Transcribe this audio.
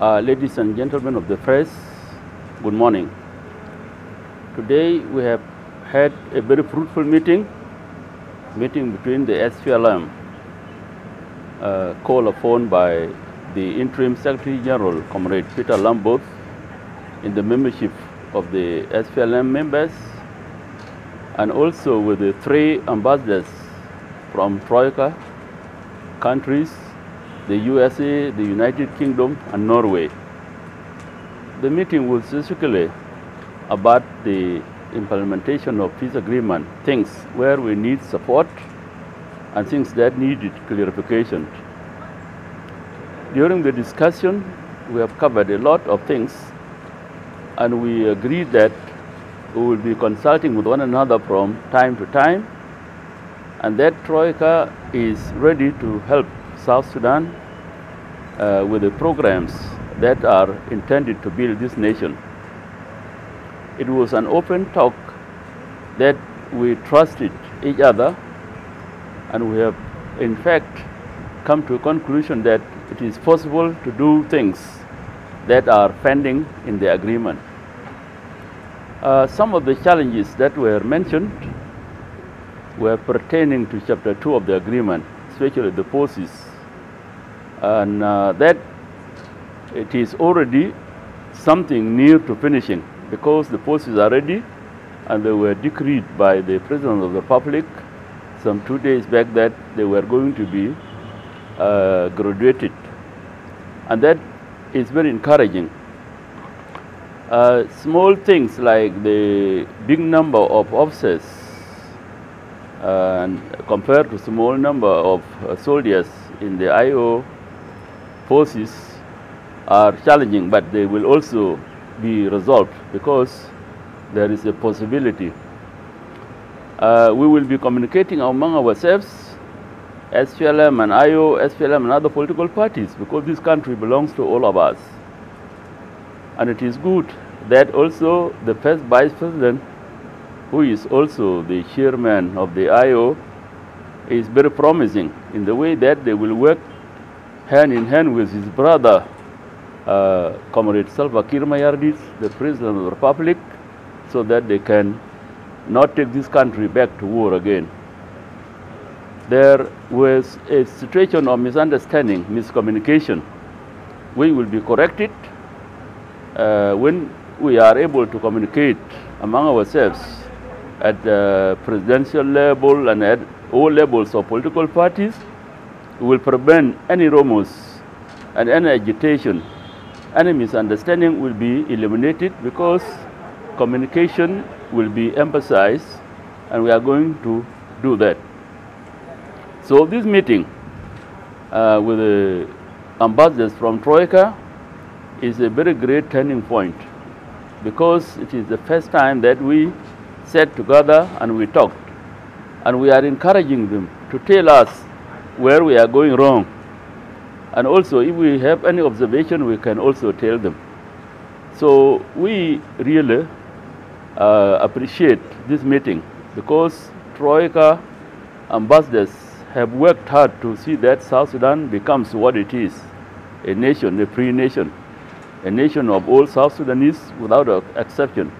Uh, ladies and gentlemen of the press, good morning. Today we have had a very fruitful meeting, meeting between the SPLM uh, called upon by the interim Secretary General, Comrade Peter Lam Both, in the membership of the SPLM members, and also with the three ambassadors from Troika countries the USA, the United Kingdom, and Norway. The meeting was specifically about the implementation of peace agreement, things where we need support and things that needed clarification. During the discussion, we have covered a lot of things and we agreed that we will be consulting with one another from time to time and that Troika is ready to help South Sudan uh, with the programs that are intended to build this nation. It was an open talk that we trusted each other and we have in fact come to a conclusion that it is possible to do things that are pending in the agreement. Uh, some of the challenges that were mentioned were pertaining to chapter 2 of the agreement, especially the forces and uh, that it is already something near to finishing because the posts are ready and they were decreed by the President of the Republic some two days back that they were going to be uh, graduated. And that is very encouraging. Uh, small things like the big number of officers uh, compared to small number of uh, soldiers in the IO forces are challenging, but they will also be resolved because there is a possibility. Uh, we will be communicating among ourselves, SPLM and IO, SPLM and other political parties, because this country belongs to all of us. And it is good that also the first vice president, who is also the chairman of the IO, is very promising in the way that they will work hand in hand with his brother, uh, Comrade Salva Kiir Mayardit, the President of the Republic, so that they can not take this country back to war again. There was a situation of misunderstanding, miscommunication. We will be corrected uh, when we are able to communicate among ourselves at the presidential level and at all levels of political parties will prevent any rumors and any agitation. Any misunderstanding will be eliminated because communication will be emphasized and we are going to do that. So this meeting uh, with the ambassadors from Troika is a very great turning point because it is the first time that we sat together and we talked and we are encouraging them to tell us where we are going wrong. And also, if we have any observation, we can also tell them. So we really uh, appreciate this meeting because Troika ambassadors have worked hard to see that South Sudan becomes what it is, a nation, a free nation, a nation of all South Sudanese without exception.